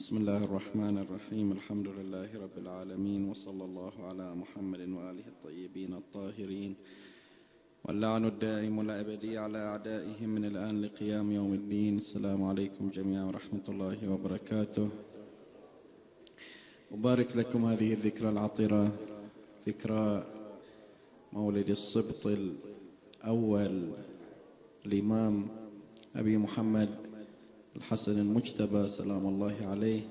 بسم الله الرحمن الرحيم. الحمد لله رب العالمين وصلى الله على محمد وآله الطيبين الطاهرين. واللعن الدائم الأبدي على أعدائهم من الآن لقيام يوم الدين. السلام عليكم جميعا ورحمة الله وبركاته. أبارك لكم هذه الذكرى العطرة ذكرى مولد السبط الأول الإمام أبي محمد الحسن المجتبى سلام الله عليه.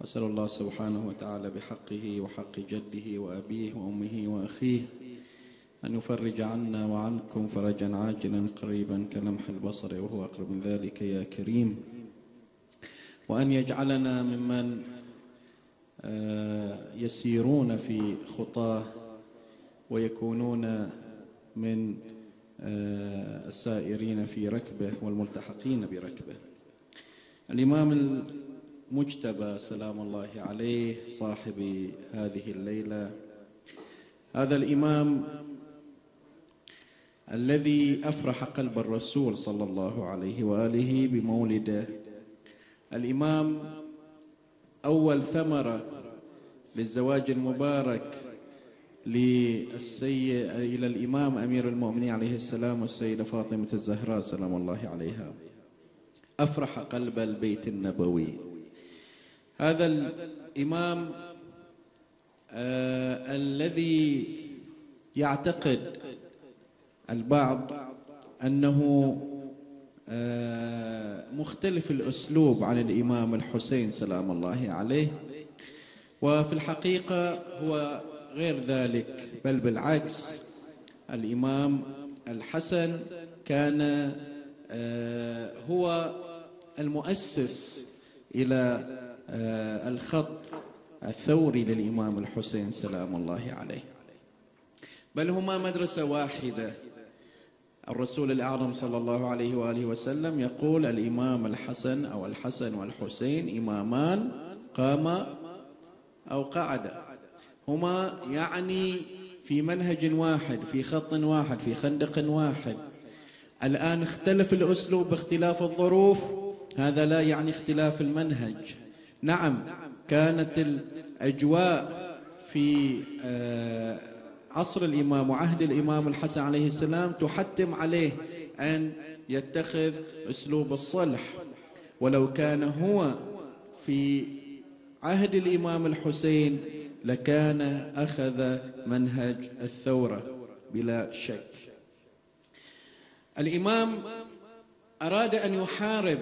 وأسأل الله سبحانه وتعالى بحقه وحق جده وأبيه وأمه وأخيه أن يفرج عنا وعنكم فرجا عاجلا قريبا كلمح البصر وهو أقرب من ذلك يا كريم. وأن يجعلنا ممن يسيرون في خطاه ويكونون من السائرين في ركبه والملتحقين بركبه. الإمام المجتبى سلام الله عليه صاحب هذه الليلة. هذا الإمام الذي أفرح قلب الرسول صلى الله عليه وآله بمولده. الإمام أول ثمرة للزواج المبارك للسيد إلى الإمام أمير المؤمنين عليه السلام والسيدة فاطمة الزهراء سلام الله عليها. أفرح قلب البيت النبوي. هذا الإمام آه الذي يعتقد البعض أنه آه مختلف الأسلوب عن الإمام الحسين سلام الله عليه. وفي الحقيقة هو غير ذلك بل بالعكس الإمام الحسن كان هو المؤسس إلى آه الخط الثوري للإمام الحسين سلام الله عليه. بل هما مدرسة واحدة. الرسول الأعظم صلى الله عليه وآله وسلم يقول الإمام الحسن أو الحسن والحسين إمامان قاما أو قعدا هما يعني في منهج واحد في خط واحد في خندق واحد. الآن اختلف الأسلوب باختلاف الظروف. هذا لا يعني اختلاف المنهج. نعم كانت الأجواء في عصر الإمام وعهد الإمام الحسن عليه السلام تحتم عليه أن يتخذ أسلوب الصلح. ولو كان هو في عهد الإمام الحسين لكان أخذ منهج الثورة بلا شك. الإمام أراد أن يحارب.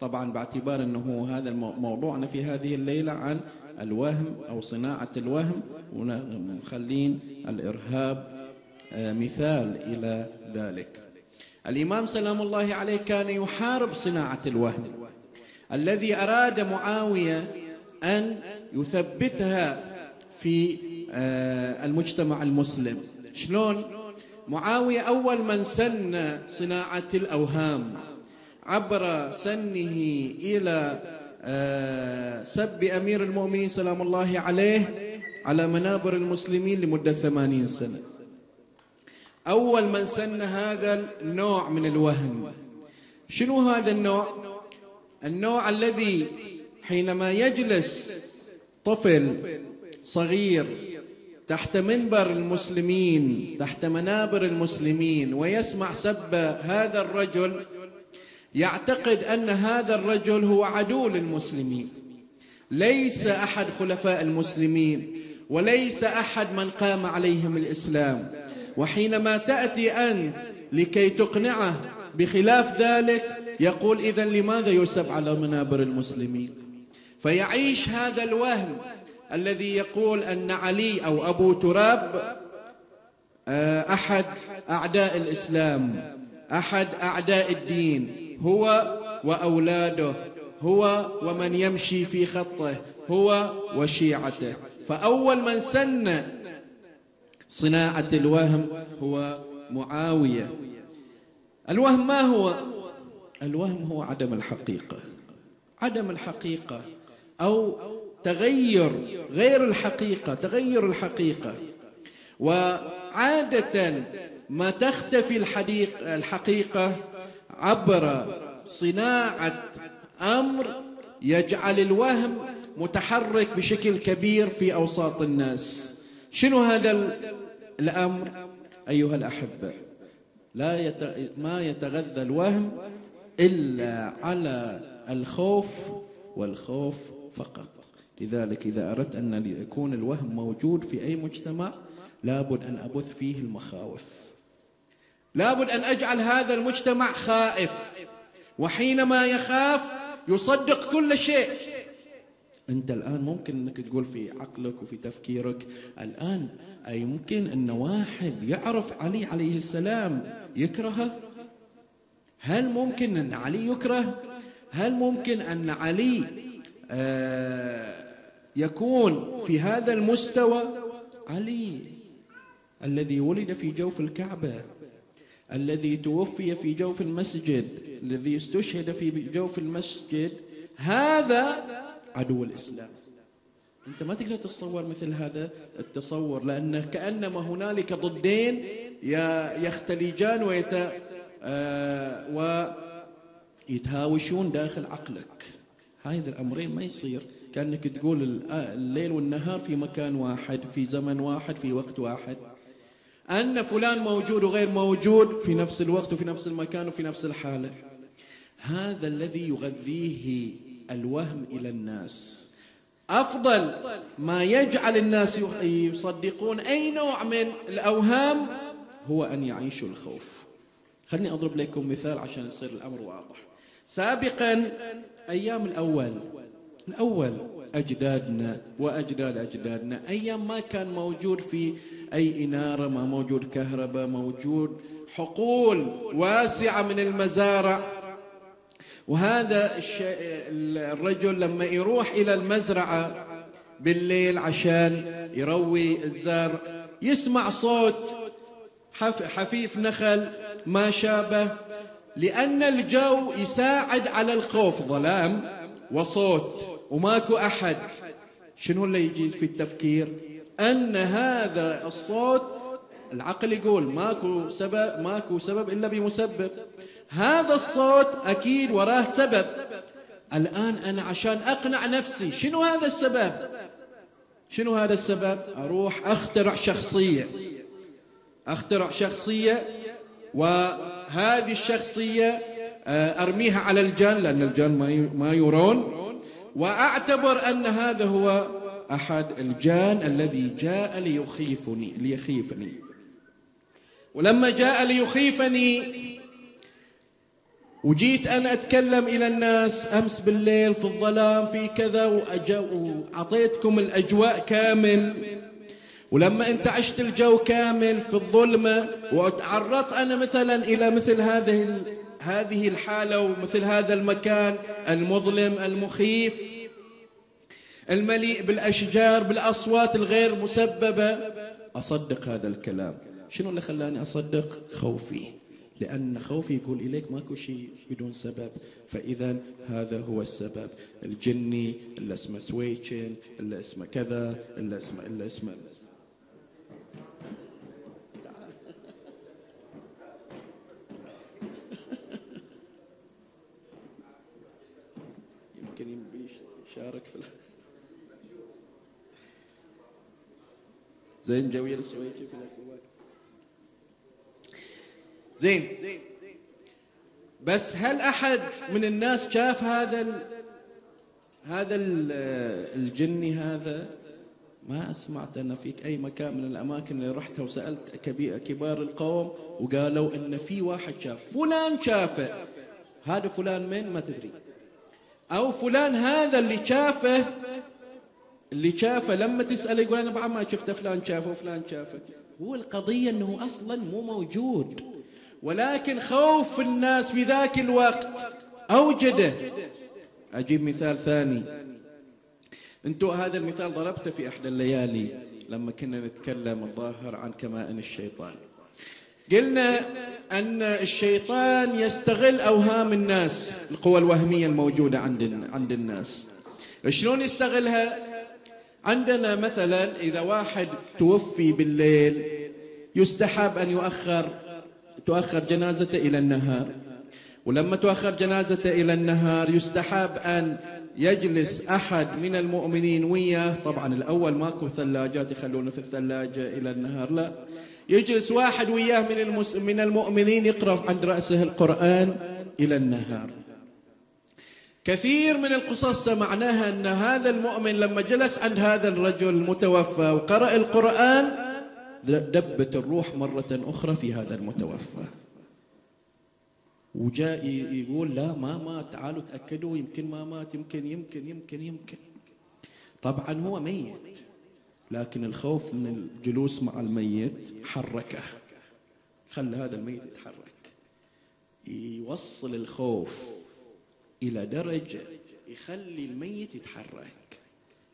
طبعا باعتبار أنه هذا موضوعنا في هذه الليلة عن الوهم أو صناعة الوهم. ومخلين الإرهاب مثال إلى ذلك. الإمام سلام الله عليه كان يحارب صناعة الوهم. الذي أراد معاوية أن يثبتها في المجتمع المسلم. شلون؟ معاوية أول من سن صناعة الأوهام عبر سنه إلى سب أمير المؤمنين سلام الله عليه على منابر المسلمين لمدة ثمانين سنة. أول من سن هذا النوع من الوهم شنو هذا النوع؟ النوع الذي حينما يجلس طفل صغير تحت منبر المسلمين تحت منابر المسلمين ويسمع سب هذا الرجل يعتقد أن هذا الرجل هو عدو للمسلمين. ليس أحد خلفاء المسلمين وليس أحد من قام عليهم الإسلام. وحينما تأتي أنت لكي تقنعه بخلاف ذلك يقول اذا لماذا يسب على منابر المسلمين؟ فيعيش هذا الوهم الذي يقول أن علي أو أبو تراب أحد أعداء الإسلام أحد أعداء الدين هو وأولاده هو ومن يمشي في خطه هو وشيعته. فأول من سن صناعة الوهم هو معاوية. الوهم ما هو؟ الوهم هو عدم الحقيقة. عدم الحقيقة. أو تغير غير الحقيقة تغير الحقيقة. وعادة ما تختفي الحديقة الحقيقة عبر صناعة أمر يجعل الوهم متحرك بشكل كبير في أوساط الناس. شنو هذا الأمر؟ أيها الأحبة لا يت... ما يتغذى الوهم إلا على الخوف والخوف فقط. لذلك إذا أردت أن يكون الوهم موجود في أي مجتمع لابد أن أبث فيه المخاوف. لابد أن أجعل هذا المجتمع خائف. وحينما يخاف يصدق كل شيء. أنت الآن ممكن أنك تقول في عقلك وفي تفكيرك الآن أي ممكن أن واحد يعرف علي عليه السلام يكرهه؟ هل ممكن أن علي يكره؟ هل ممكن أن علي آه يكون في هذا المستوى علي الذي ولد في جوف الكعبة الذي توفي في جوف المسجد الذي استشهد في جوف المسجد. هذا عدو الإسلام. أنت ما تقدر تتصور مثل هذا التصور لأن كأنما هنالك ضدين يختلجان ويت آه ويتهاوشون داخل عقلك. هذا الأمرين ما يصير. كأنك تقول الليل والنهار في مكان واحد في زمن واحد في وقت واحد. أن فلان موجود وغير موجود في نفس الوقت وفي نفس المكان وفي نفس الحالة. هذا الذي يغذيه الوهم إلى الناس. أفضل ما يجعل الناس يصدقون أي نوع من الأوهام هو أن يعيشوا الخوف. خلني أضرب لكم مثال عشان يصير الأمر واضح. سابقا أيام الأول الأول أجدادنا وأجداد أجدادنا أيام ما كان موجود في أي إنارة ما موجود كهرباء موجود حقول واسعة من المزارع. وهذا الرجل لما يروح إلى المزرعة بالليل عشان يروي الزرع يسمع صوت حفيف نخل ما شابه لأن الجو يساعد على الخوف ظلام. وصوت وماكو أحد. شنو اللي يجي في التفكير؟ أن هذا الصوت العقل يقول ماكو سبب ماكو سبب إلا بمسبب. هذا الصوت أكيد وراه سبب. الآن أنا عشان أقنع نفسي شنو هذا السبب؟ شنو هذا السبب؟ أروح أخترع شخصية. أخترع شخصية وهذه الشخصية أرميها على الجان لأن الجان ما يرون. وأعتبر أن هذا هو أحد الجان الذي جاء ليخيفني ليخيفني. ولما جاء ليخيفني وجيت أنا أتكلم إلى الناس أمس بالليل في الظلام في كذا وأعطيتكم الأجواء كامل. ولما أنت عشت الجو كامل في الظلمة وتعرضت أنا مثلا إلى مثل هذه هذه الحالة ومثل هذا المكان المظلم المخيف المليء بالأشجار بالأصوات الغير مسببة. أصدق هذا الكلام. شنو اللي خلاني أصدق؟ خوفي. لأن خوفي يقول إليك ماكو شيء بدون سبب. فإذا هذا هو السبب. الجني اللي اسمه سويتشن اللي اسمه كذا اللي اسمه اللي اسمه يمكن يشارك في زين جوية زين. بس هل أحد من الناس شاف هذا ال... هذا الجني هذا؟ ما سمعت أن فيك أي مكان من الأماكن اللي رحتها وسألت كبار القوم وقالوا أن في واحد شاف. فلان شافه. هذا فلان من؟ ما تدري. أو فلان هذا اللي شافه اللي شافه لما تسأله يقول أنا بعد ما شفت فلان شافه وفلان شافه. هو القضية أنه أصلا مو موجود. ولكن خوف الناس في ذاك الوقت أوجده. أجيب مثال ثاني. أنتوا هذا المثال ضربته في إحدى الليالي لما كنا نتكلم الظاهر عن كمائن الشيطان. قلنا أن الشيطان يستغل أوهام الناس القوى الوهمية الموجودة عند عند الناس. شلون يستغلها؟ عندنا مثلا إذا واحد توفي بالليل يستحب أن يؤخر تؤخر جنازته إلى النهار. ولما تؤخر جنازته إلى النهار يستحب أن يجلس أحد من المؤمنين وياه. طبعا الأول ماكو ثلاجات يخلونه في الثلاجة إلى النهار لا. يجلس واحد وياه من. من المؤمنين يقرأ عند رأسه القرآن إلى النهار. كثير من القصص سمعناها أن هذا المؤمن لما جلس عند هذا الرجل المتوفى وقرأ القرآن دبت الروح مرة أخرى في هذا المتوفى. وجاء يقول لا ما مات تعالوا تأكدوا يمكن ما مات يمكن يمكن يمكن يمكن. طبعا هو ميت لكن الخوف من الجلوس مع الميت حركه خلى هذا الميت يتحرك. يوصل الخوف إلى درجة يخلي الميت يتحرك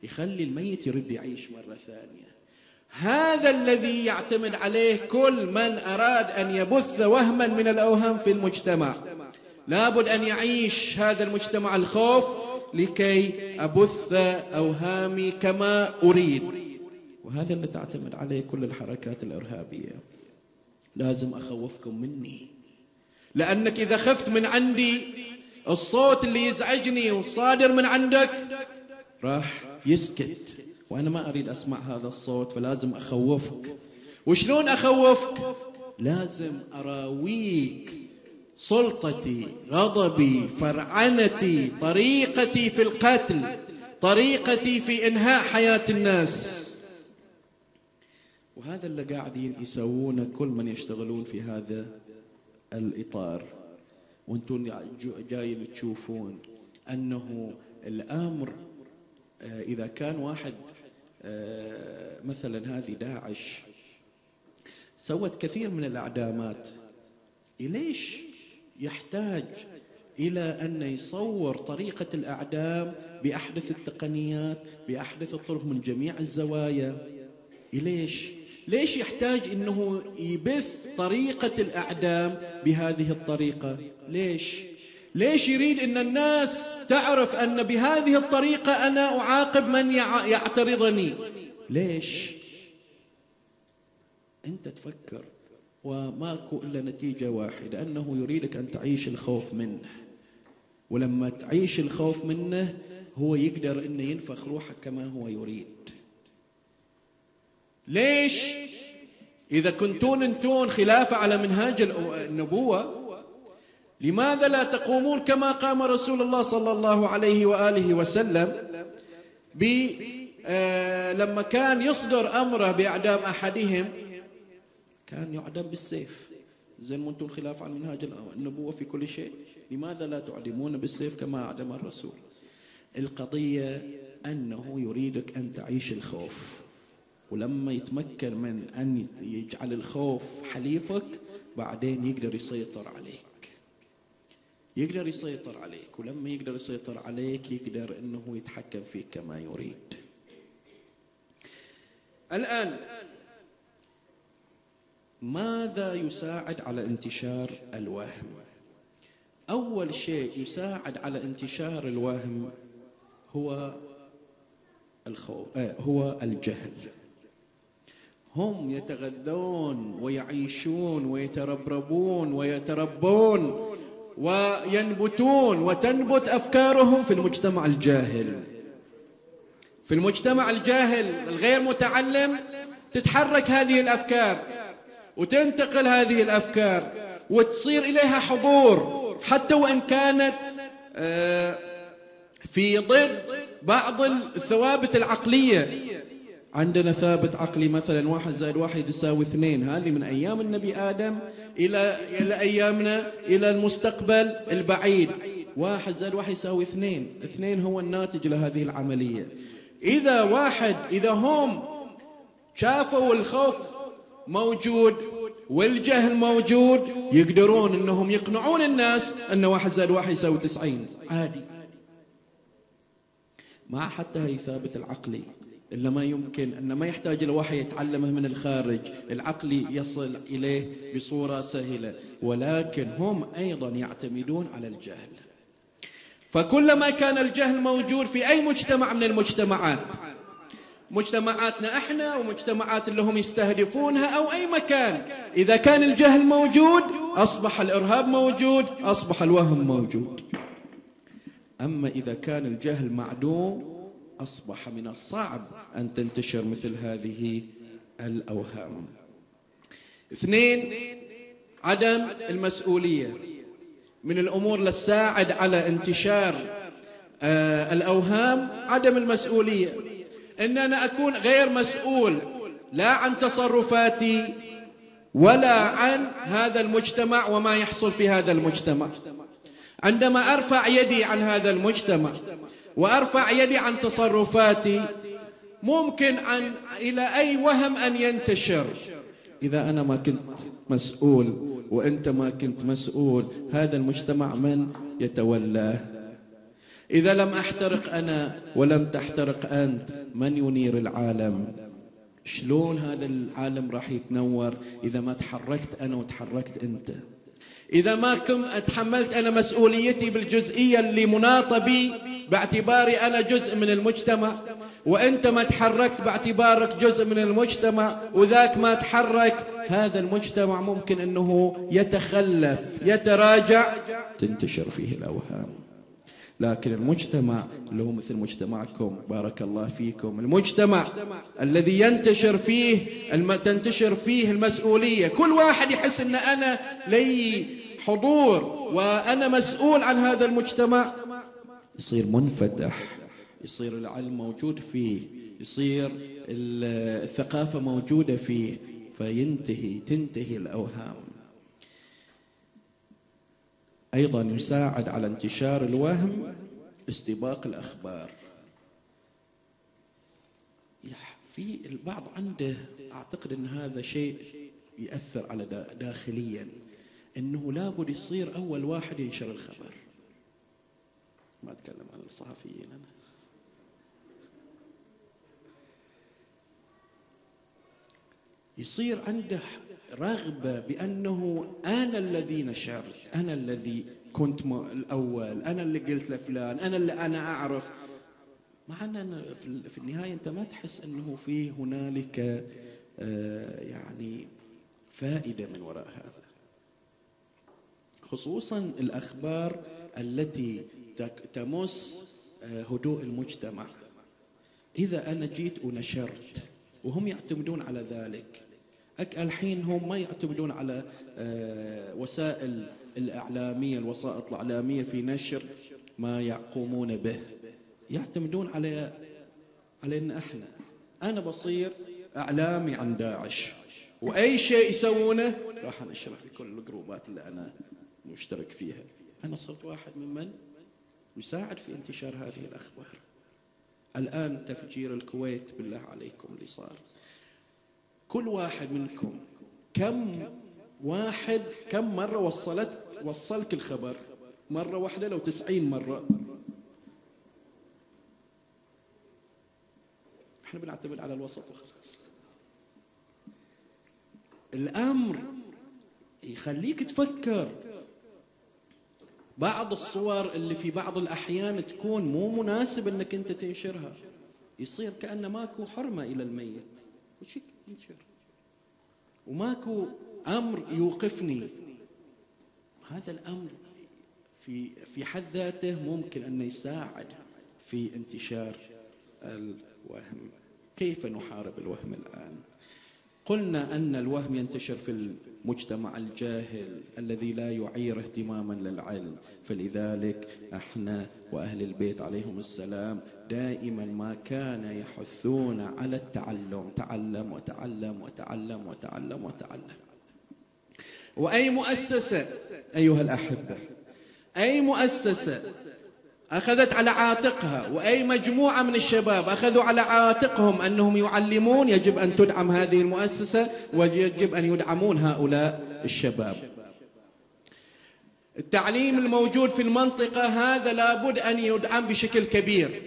يخلي الميت يرد يعيش مرة ثانية. هذا الذي يعتمد عليه كل من أراد أن يبث وهما من الأوهام في المجتمع. لابد أن يعيش هذا المجتمع الخوف لكي أبث أوهامي كما أريد. وهذا اللي تعتمد عليه كل الحركات الإرهابية. لازم أخوفكم مني. لأنك إذا خفت من عندي الصوت اللي يزعجني والصادر من عندك. راح يسكت. وأنا ما أريد أسمع هذا الصوت فلازم أخوفك. وشلون أخوفك؟ لازم أراويك سلطتي غضبي فرعنتي طريقتي في القتل طريقتي في إنهاء حياة الناس. وهذا اللي قاعدين يسوونه كل من يشتغلون في هذا الإطار. وأنتم جايين تشوفون أنه الأمر آه، إذا كان واحد آه، مثلا هذه داعش سوت كثير من الأعدامات ليش يحتاج إلى أن يصور طريقة الأعدام بأحدث التقنيات بأحدث الطرق من جميع الزوايا؟ ليش؟ ليش يحتاج إنه يبث طريقة الأعدام بهذه الطريقة؟ ليش؟ ليش يريد إن الناس تعرف أن بهذه الطريقة أنا أعاقب من يعترضني؟ ليش؟ أنت تفكر وماكو إلا نتيجة واحدة أنه يريدك أن تعيش الخوف منه. ولما تعيش الخوف منه هو يقدر إنه ينفخ روحك كما هو يريد. ليش؟ إذا كنتون أنتون خلافة على منهاج النبوة لماذا لا تقومون كما قام رسول الله صلى الله عليه وآله وسلم ب آه، لما كان يصدر أمره بإعدام أحدهم؟ كان يعدم بالسيف. زين وأنتم خلاف عن منهاج النبوة في كل شيء؟ لماذا لا تعدمون بالسيف كما أعدم الرسول؟ القضية أنه يريدك أن تعيش الخوف. ولما يتمكن من أن يجعل الخوف حليفك بعدين يقدر يسيطر عليك. يقدر يسيطر عليك ولما يقدر يسيطر عليك يقدر أنه يتحكم فيك كما يريد. الآن ماذا يساعد على انتشار الوهم؟ أول شيء يساعد على انتشار الوهم هو الخوف آه، هو الجهل. هم يتغذون ويعيشون ويتربربون ويتربون وينبتون وتنبت أفكارهم في المجتمع الجاهل. في المجتمع الجاهل الغير متعلم تتحرك هذه الأفكار وتنتقل هذه الأفكار وتصير إليها حضور حتى وإن كانت آه، في ضد بعض الثوابت العقلية. عندنا ثابت عقلي مثلا واحد زائد واحد يساوي اثنين. هذه من أيام النبي آدم إلى إلى أيامنا إلى المستقبل البعيد. واحد زائد واحد يساوي اثنين. اثنين هو الناتج لهذه العملية. إذا واحد إذا هم شافوا الخوف موجود والجهل موجود يقدرون إنهم يقنعون الناس إن واحد زائد واحد يساوي تسعين. عادي. مع حتى هي ثابت العقلي. إلا ما يمكن أن ما يحتاج إلى وحي يتعلمه من الخارج. العقل يصل إليه بصورة سهلة. ولكن هم أيضا يعتمدون على الجهل. فكلما كان الجهل موجود في أي مجتمع من المجتمعات مجتمعاتنا إحنا ومجتمعات اللي هم يستهدفونها أو أي مكان. إذا كان الجهل موجود أصبح الإرهاب موجود أصبح الوهم موجود. أما إذا كان الجهل معدوم أصبح من الصعب أن تنتشر مثل هذه الأوهام. اثنين عدم المسؤولية. من الأمور للساعد على انتشار آه الأوهام عدم المسؤولية. أن أنا أكون غير مسؤول لا عن تصرفاتي ولا عن هذا المجتمع وما يحصل في هذا المجتمع. عندما أرفع يدي عن هذا المجتمع وأرفع يدي عن تصرفاتي. ممكن أن إلى أي وهم أن ينتشر. إذا أنا ما كنت مسؤول وأنت ما كنت مسؤول هذا المجتمع من يتولاه إذا لم أحترق أنا ولم تحترق أنت من ينير العالم؟ شلون هذا العالم راح يتنور إذا ما تحركت أنا وتحركت أنت؟ إذا ما كم تحملت أنا مسؤوليتي بالجزئية اللي مناطة بي باعتباري أنا جزء من المجتمع وأنت ما تحركت باعتبارك جزء من المجتمع وذاك ما تحرك هذا المجتمع ممكن أنه يتخلف يتراجع تنتشر فيه الأوهام. لكن المجتمع اللي هو مثل مجتمعكم بارك الله فيكم. المجتمع الذي ينتشر فيه الم... تنتشر فيه المسؤولية. كل واحد يحس أن أنا لي حضور وأنا مسؤول عن هذا المجتمع. يصير منفتح يصير العلم موجود فيه يصير الثقافة موجودة فيه فينتهي تنتهي الأوهام. أيضا يساعد على انتشار الوهم استباق الأخبار. في البعض عنده أعتقد أن هذا شيء يأثر على داخليا أنه لابد يصير أول واحد ينشر الخبر. ما أتكلم عن الصحفيين أنا. يصير عنده رغبة بأنه أنا الذي نشرت أنا الذي كنت الأول أنا اللي قلت لفلان أنا اللي أنا أعرف. مع أن في النهاية أنت ما تحس أنه في هنالك آه، يعني فائدة من وراء هذا. خصوصا الأخبار التي تمس آه، هدوء المجتمع. إذا أنا جيت ونشرت وهم يعتمدون على ذلك الحين هم ما يعتمدون على آه، وسائل الإعلامية الوسائط الإعلامية في نشر ما يقومون به. يعتمدون على على إن إحنا أنا بصير إعلامي عن داعش وأي شيء يسوونه راح أنشره في كل الجروبات اللي أنا مشترك فيها. أنا صرت واحد ممن يساعد في انتشار هذه الأخبار. الآن تفجير الكويت بالله عليكم اللي صار. كل واحد منكم كم واحد كم مرة وصلت وصلك الخبر؟ مرة واحدة لو تسعين مرة. إحنا بنعتمد على الوسط وخلاص. الأمر يخليك تفكر. بعض الصور اللي في بعض الأحيان تكون مو مناسب أنك أنت تنشرها يصير كأن ماكو حرمة إلى الميت. وش ينشر وماكو أمر يوقفني. هذا الأمر في في حد ذاته ممكن انه يساعد في انتشار الوهم. كيف نحارب الوهم الآن؟ قلنا أن الوهم ينتشر في المجتمع الجاهل الذي لا يعير اهتماما للعلم. فلذلك أحنا وأهل البيت عليهم السلام دائما ما كان يحثون على التعلم. تعلم وتعلم وتعلم وتعلم وتعلم. وأي مؤسسة أيها الأحبة؟ أي مؤسسة أخذت على عاتقها وأي مجموعة من الشباب أخذوا على عاتقهم أنهم يعلمون يجب أن تدعم هذه المؤسسة ويجب أن يدعمون هؤلاء الشباب. التعليم الموجود في المنطقة هذا لابد أن يدعم بشكل كبير.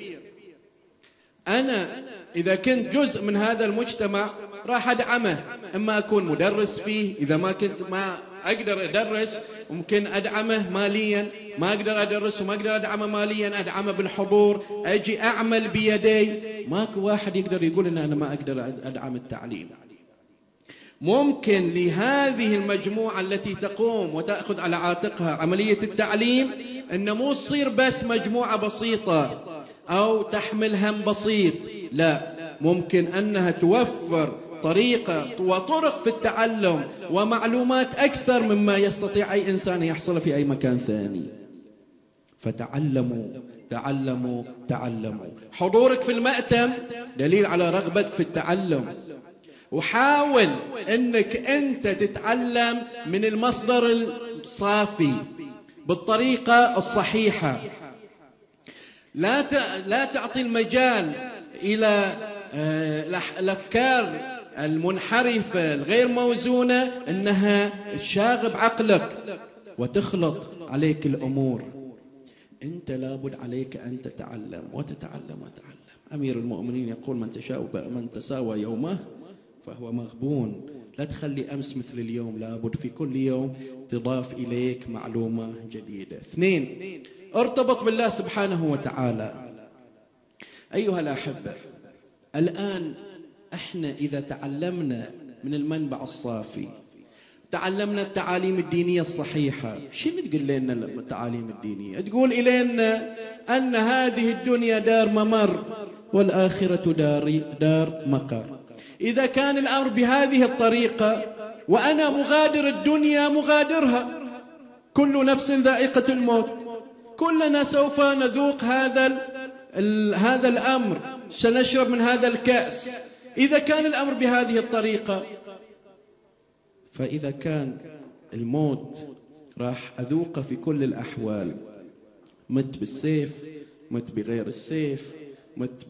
أنا إذا كنت جزء من هذا المجتمع راح أدعمه إما أكون مدرس فيه إذا ما كنت ما أقدر أدرس ممكن أدعمه ماليا. ما أقدر أدرس وما أقدر أدعمه ماليا أدعمه بالحضور. أجي أعمل بيدي. ماكو واحد يقدر يقول إن أنا ما أقدر أدعم التعليم. ممكن لهذه المجموعة التي تقوم وتأخذ على عاتقها عملية التعليم أن مو تصير بس مجموعة بسيطة أو تحمل هم بسيط. لا ممكن أنها توفر طريقة وطرق في التعلم ومعلومات أكثر مما يستطيع أي إنسان يحصل في أي مكان ثاني. فتعلموا تعلموا تعلموا. حضورك في المأتم دليل على رغبتك في التعلم. وحاول إنك أنت تتعلم من المصدر الصافي بالطريقة الصحيحة. لا لا تعطي المجال إلى آه، الأفكار المنحرفة الغير موزونة إنها تشاغب عقلك وتخلط عليك الأمور. أنت لابد عليك أن تتعلم وتتعلم وتتعلم. أمير المؤمنين يقول من تشاء من تساوى يومه فهو مغبون. لا تخلي أمس مثل اليوم لابد في كل يوم تضاف إليك معلومة جديدة. اثنين ارتبط بالله سبحانه وتعالى. أيها الأحبة الآن إحنا إذا تعلمنا من المنبع الصافي تعلمنا التعاليم الدينية الصحيحة شنو تقول لنا التعاليم الدينية؟ تقول إلينا أن هذه الدنيا دار ممر والآخرة دار, دار مقر. إذا كان الأمر بهذه الطريقة وأنا مغادر الدنيا مغادرها كل نفس ذائقة الموت كلنا سوف نذوق هذا هذا الأمر سنشرب من هذا الكأس. إذا كان الأمر بهذه الطريقة فإذا كان الموت راح أذوقه في كل الأحوال. مت بالسيف مت بغير السيف مت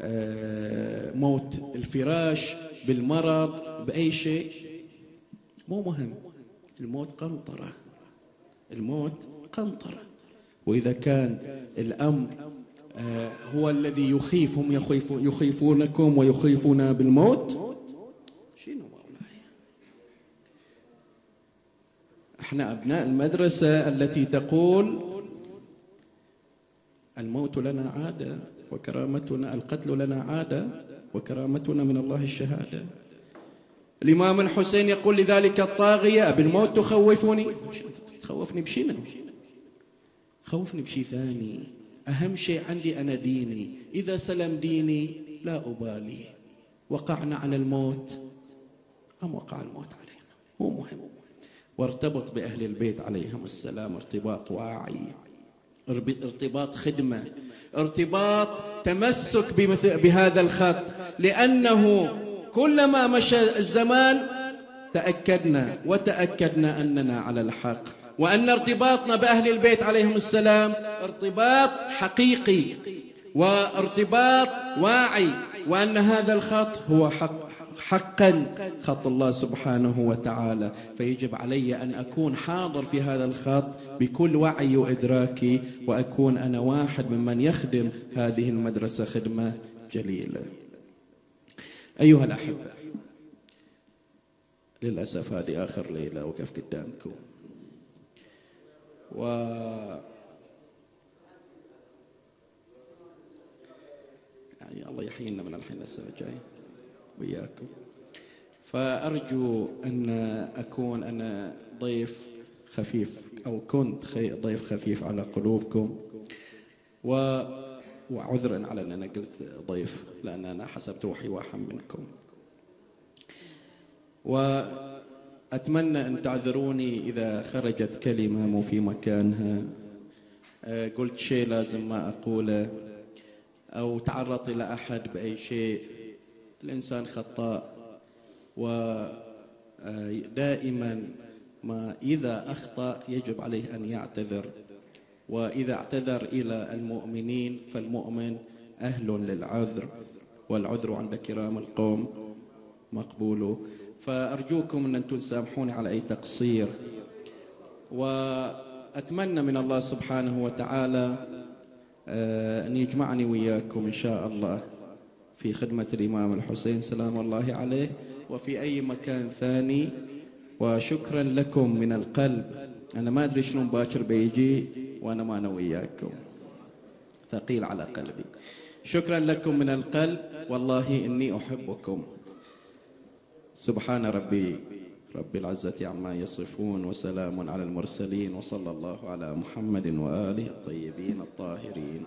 آه، موت الفراش بالمرض بأي شيء. مو مهم. الموت قنطرة. الموت قنطرة. وإذا كان الأمر آه، هو الذي يخيفهم يخيف يخيفونكم ويخيفنا بالموت. شنو إحنا أبناء المدرسة التي تقول الموت لنا عادة وكرامتنا القتل لنا عادة وكرامتنا من الله الشهادة. الإمام الحسين يقول لذلك الطاغية بالموت تخوفني؟ تخوفني بشنو؟ خوفني بشي ثاني. أهم شيء عندي أنا ديني. إذا سلم ديني لا أبالي. وقعنا على الموت. أم وقع الموت علينا مو مهم. وارتبط بأهل البيت عليهم السلام. ارتباط واعي. ارتباط خدمة. ارتباط تمسك بهذا الخط. لأنه كلما مشى الزمان تأكدنا وتأكدنا أننا على الحق. وأن ارتباطنا بأهل البيت عليهم السلام ارتباط حقيقي وارتباط واعي وأن هذا الخط هو حق حقا خط الله سبحانه وتعالى فيجب علي أن أكون حاضر في هذا الخط بكل وعي وإدراكي وأكون أنا واحد ممن يخدم هذه المدرسة خدمة جليلة. أيها الأحبة للأسف هذه آخر ليلة وقف قدامكم. و يعني الله يحيينا من الحين السنة الجايه. وياكم فأرجو أن أكون أنا ضيف خفيف أو كنت ضيف خفيف على قلوبكم و وعذرا على أن أنا قلت ضيف لأن أنا حسبت روحي واحد منكم وأتمنى أن تعذروني إذا خرجت كلمة مو في مكانها. قلت شيء لازم ما أقوله. أو تعرضت إلى أحد بأي شيء. الإنسان خطاء. ودائما ما إذا أخطأ يجب عليه أن يعتذر. وإذا اعتذر إلى المؤمنين فالمؤمن أهل للعذر. والعذر عند كرام القوم. مقبول فأرجوكم أن أنتم تسامحوني على أي تقصير. وأتمنى من الله سبحانه وتعالى آه، أن يجمعني وياكم إن شاء الله في خدمة الإمام الحسين سلام الله عليه. وفي أي مكان ثاني وشكرا لكم من القلب. أنا ما أدري شنو باكر بيجي وأنا ما أنا وياكم. ثقيل على قلبي. شكرا لكم من القلب. والله إني أحبكم. سبحان ربي. رب العزة عما يصفون وسلام على المرسلين وصلى الله على محمد وآله الطيبين الطاهرين.